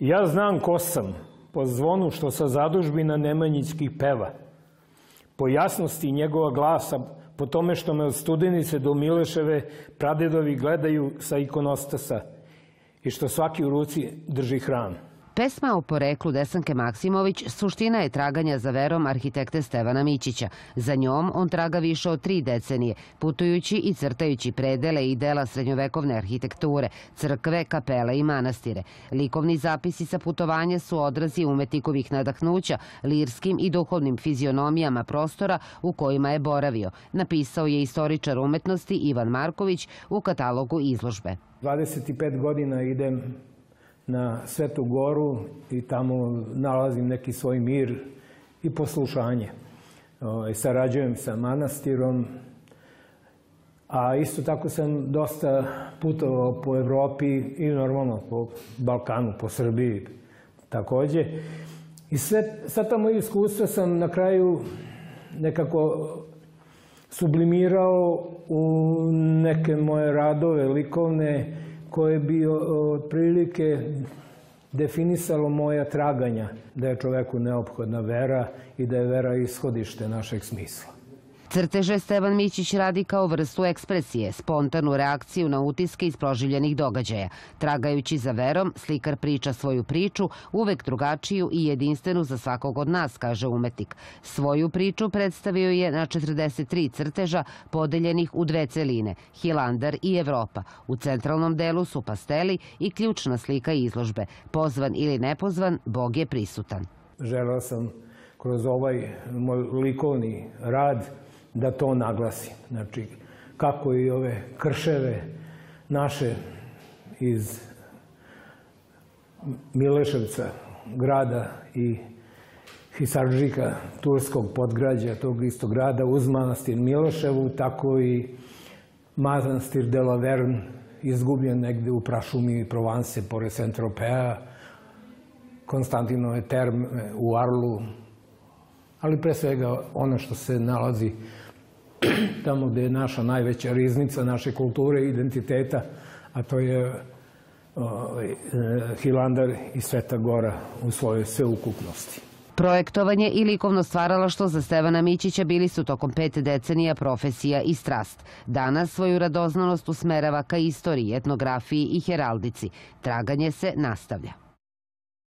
Ja znam ko sam, po zvonu što sa zadužbina Nemanjićkih peva, po jasnosti njegova glasa, po tome što me od studenice do Mileševe pradedovi gledaju sa ikonostasa i što svaki u ruci drži hram. Pesma o poreklu Desanke Maksimović suština je traganja za verom arhitekte Stevana Mićića. Za njom on traga više od tri decenije, putujući i crtajući predele i dela srednjovekovne arhitekture, crkve, kapele i manastire. Likovni zapisi sa putovanja su odrazi umetnikovih nadahnuća, lirskim i duhovnim fizionomijama prostora u kojima je boravio, napisao je istoričar umetnosti Ivan Marković u katalogu izložbe. 25 godina idem na Svetu Goru i tamo nalazim neki svoj mir i poslušanje. Ovaj, sarađujem sa manastirom, a isto tako sam dosta putovao po Evropi i normalno po Balkanu, po Srbiji takođe. I sve, sva ta moja iskustva sam na kraju nekako sublimirao u neke moje radove likovne, koje bi otprilike definisalo moja traganja da je čoveku neophodna vera i da je vera ishodište našeg smisla. Crteže Stevan Mićić radi kao vrstu ekspresije, spontanu reakciju na utiske iz proživljenih događaja. Tragajući za verom, slikar priča svoju priču, uvek drugačiju i jedinstvenu za svakog od nas, kaže umetnik. Svoju priču predstavio je na 43 crteža podeljenih u dve celine, Hilandar i Evropa. U centralnom delu su pasteli i ključna slika izložbe. Pozvan ili nepozvan, Bog je prisutan. Želao sam kroz ovaj moj likovni rad da to naglasim. Znači, kako i ove krševe naše iz Mileševca, grada i Hisarđika, turskog podgrađa tog istog grada, uz manastir Miloševu, tako i manastir de la Verne, izgubljen negde u prašumi Provence, pored Saint-Tropea, Konstantinove terme u Arlu, ali pre svega ono što se nalazi tamo gde je naša najveća riznica naše kulture i identiteta, a to je ovaj, Hilandar i Sveta Gora u svojoj sveukupnosti. Projektovanje i likovno stvaralaštvo za Stevana Mićića bili su tokom pet decenija profesija i strast. Danas svoju radoznanost usmerava ka istoriji, etnografiji i heraldici. Traganje se nastavlja.